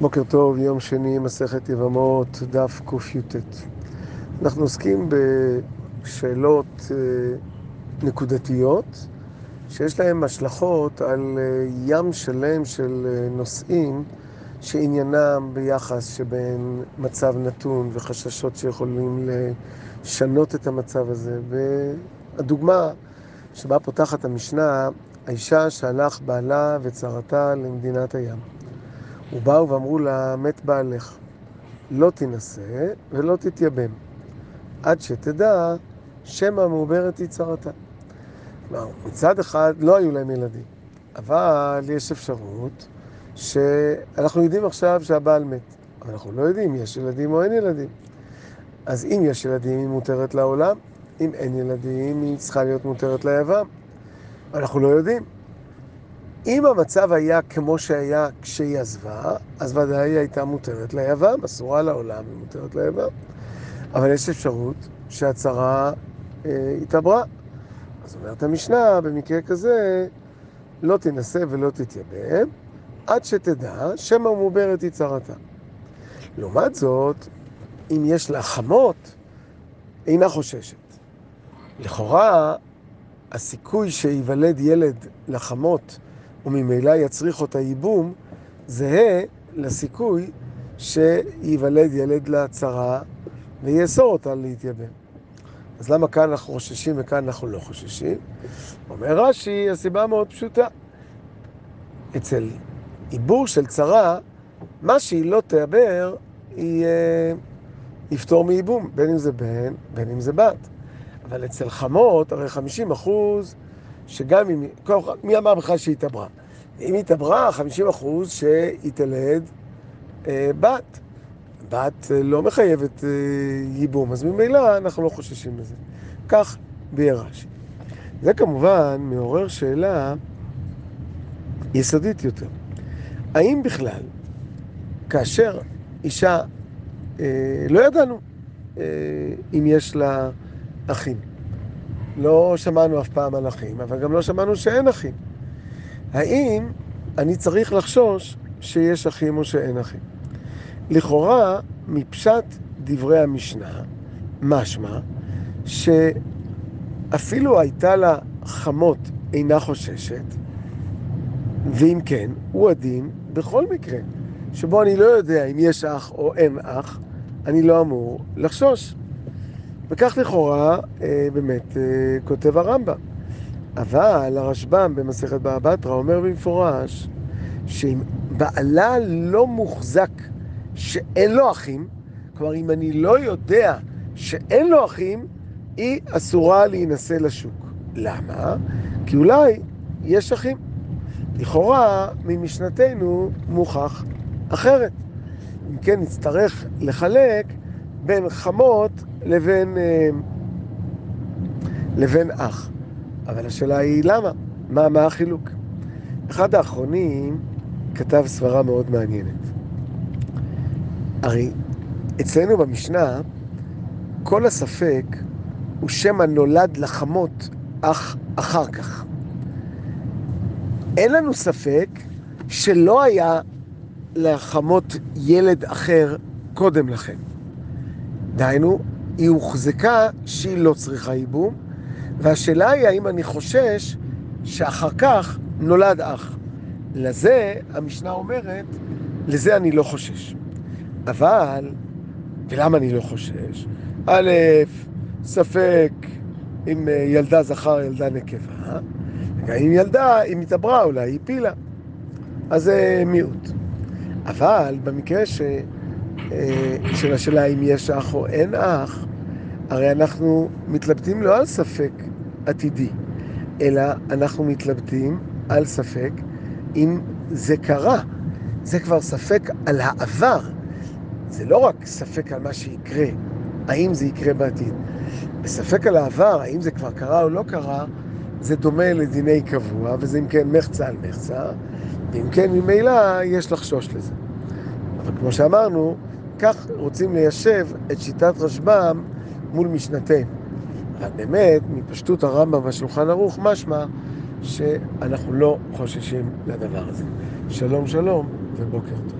בוקר טוב, יום שני, מסכת יבמות, דף קי"ט. אנחנו עוסקים בשאלות אה, נקודתיות שיש להן השלכות על אה, ים שלם של אה, נושאים שעניינם ביחס שבין מצב נתון וחששות שיכולים לשנות את המצב הזה. והדוגמה שבה פותחת המשנה, האישה שהלך בעלה וצרתה למדינת הים. ובאו ואמרו לה, מת בעלך, לא תינשא ולא תתייבם, עד שתדע שמא מעוברת היא צרתה. כלומר, מצד אחד לא היו להם ילדים, אבל יש אפשרות שאנחנו יודעים עכשיו שהבעל מת, אבל אנחנו לא יודעים אם יש ילדים או אין ילדים. אז אם יש ילדים, היא מותרת לעולם, אם אין ילדים, היא צריכה להיות מותרת ליבם. אנחנו לא יודעים. אם המצב היה כמו שהיה כשהיא עזבה, אז ודאי היא הייתה מותרת ליבם, אסורה לעולם, היא מותרת ליבם. אבל יש אפשרות שהצרה אה, התעברה. אז אומרת המשנה, במקרה כזה, לא תינשא ולא תתייבם, עד שתדע שמא מעוברת היא צרתה. לעומת זאת, אם יש לה חמות, אינה חוששת. לכאורה, הסיכוי שייוולד ילד לחמות וממילא יצריך אותה ייבום, זהה לסיכוי שייוולד ילד להצהרה ויאסור אותה להתייבם. אז למה כאן אנחנו חוששים וכאן אנחנו לא חוששים? אומר רש"י, הסיבה מאוד פשוטה. אצל עיבור של צרה, מה שהיא לא תעבר, היא אה, יפתור מייבום, בין אם זה בן, בין אם זה בת. אבל אצל חמות, הרי 50 אחוז שגם אם, מי אמר בכלל שהיא התעברה? אם היא התעברה, 50 אחוז שהיא תלד אה, בת. בת אה, לא מחייבת אה, ייבום, אז ממילא אנחנו לא חוששים לזה. כך בירש. זה כמובן מעורר שאלה יסודית יותר. האם בכלל, כאשר אישה, אה, לא ידענו אה, אם יש לה אחים, לא שמענו אף פעם על אחים, אבל גם לא שמענו שאין אחים. האם אני צריך לחשוש שיש אחים או שאין אחים? לכאורה, מפשט דברי המשנה, משמע, שאפילו הייתה לה חמות אינה חוששת, ואם כן, הוא הדין בכל מקרה, שבו אני לא יודע אם יש אח או אין אח, אני לא אמור לחשוש. וכך לכאורה אה, באמת אה, כותב הרמב"ם. אבל הרשב"ם במסכת בבא בתרא אומר במפורש שאם בעלה לא מוחזק שאין לו אחים, כלומר אם אני לא יודע שאין לו אחים, היא אסורה להינשא לשוק. למה? כי אולי יש אחים. לכאורה ממשנתנו מוכח אחרת. אם כן נצטרך לחלק בין חמות לבין, אה, לבין אח. אבל השאלה היא למה? מה, מה החילוק? אחד האחרונים כתב סברה מאוד מעניינת. הרי אצלנו במשנה, כל הספק הוא שמא נולד לחמות אח אחר כך. אין לנו ספק שלא היה לחמות ילד אחר קודם לכן. דהיינו, היא הוחזקה שהיא לא צריכה ייבום, והשאלה היא האם אני חושש שאחר כך נולד אח. לזה המשנה אומרת, לזה אני לא חושש. אבל, ולמה אני לא חושש? א', ספק אם אה, ילדה זכר, ילדה נקבה, גם אם ילדה, אם התעברה אולי, היא פילה. אז זה מיעוט. אבל במקרה ש... אה, של השאלה אם יש אח או אין אח, הרי אנחנו מתלבטים לא על ספק עתידי, אלא אנחנו מתלבטים על ספק אם זה קרה. זה כבר ספק על העבר. זה לא רק ספק על מה שיקרה, האם זה יקרה בעתיד. בספק על העבר, האם זה כבר קרה או לא קרה, זה דומה לדיני קבוע, וזה אם כן מחצה על מחצה, ואם כן ממילא יש לחשוש לזה. אבל כמו שאמרנו, כך רוצים ליישב את שיטת רשב"ם מול משנתנו. אבל באמת, מפשטות הרמב"ם והשולחן ערוך, משמע שאנחנו לא חוששים לדבר הזה. שלום שלום ובוקר טוב.